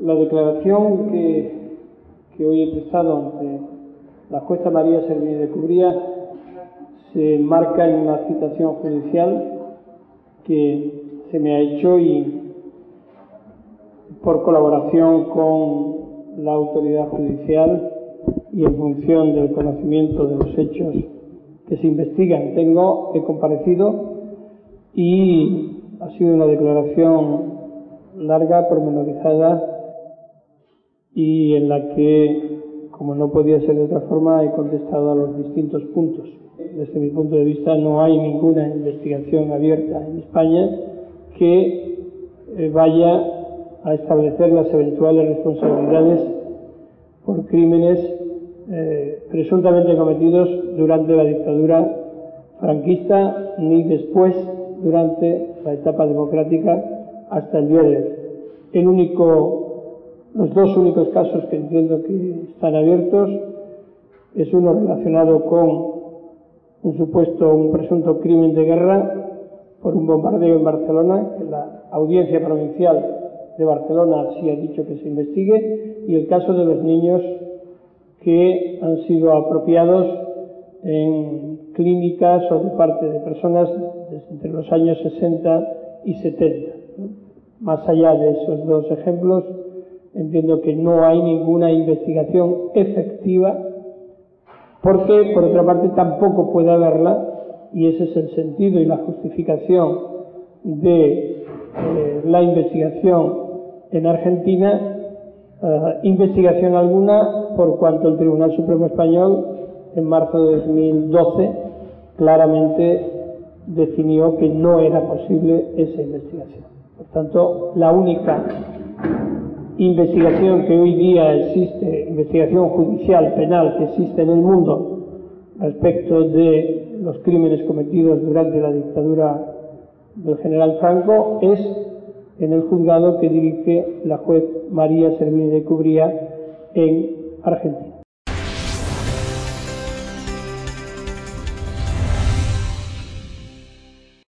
La declaración que, hoy he prestado ante la jueza María Servini de Cubría se enmarca en una citación judicial que se me ha hecho y por colaboración con la autoridad judicial y en función del conocimiento de los hechos que se investigan. Tengo, he comparecido y ha sido una declaración larga, pormenorizada y en la que, como no podía ser de otra forma, he contestado a los distintos puntos. Desde mi punto de vista no hay ninguna investigación abierta en España que eh, vaya a establecer las eventuales responsabilidades por crímenes eh, presuntamente cometidos durante la dictadura franquista ni después durante la etapa democrática hasta el día de hoy. El único, los dos únicos casos que entiendo que están abiertos es uno relacionado con un supuesto, un presunto crimen de guerra por un bombardeo en Barcelona, que la audiencia provincial de Barcelona sí ha dicho que se investigue, y el caso de los niños que han sido apropiados en clínicas o de parte de personas entre los años 60 y 70. Más allá de esos dos ejemplos, entiendo que no hay ninguna investigación efectiva, porque por otra parte tampoco puede haberla, y ese es el sentido y la justificación de eh, la investigación en Argentina, eh, investigación alguna por cuanto el Tribunal Supremo Español en marzo de 2012 claramente definió que no era posible esa investigación. Por tanto, la única investigación que hoy día existe, investigación judicial, penal que existe en el mundo respecto de los crímenes cometidos durante la dictadura del general Franco es en el juzgado que dirige la juez María Servini de Cubría en Argentina.